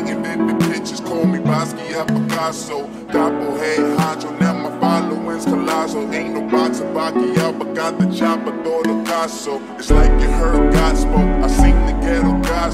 Taking the pictures, call me Basquiat, Picasso. Capo Hey, Hajo, now my following's colossal. Ain't no boxer, Pacquiao, but got the chopper, throw the Picasso. It's like you heard God spoke, I seen the ghetto gospel.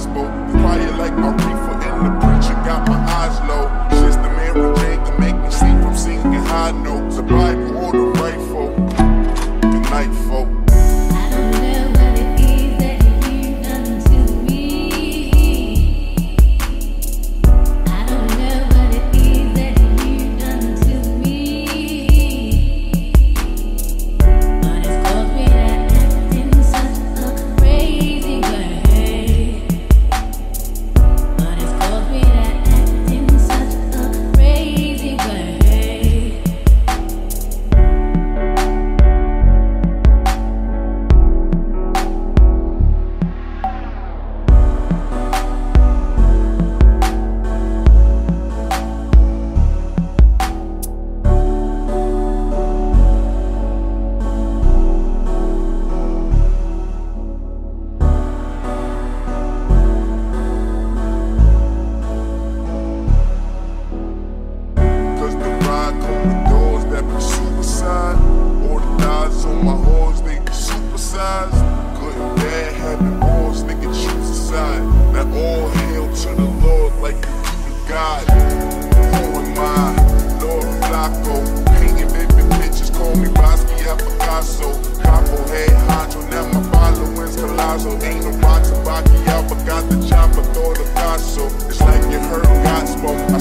me Basquiat and Picasso. Capo head honcho, now my following's colossal. Ain't no boxer Pacquiao, but got the chopper, throw the Picasso. It's like you heard God spoke. I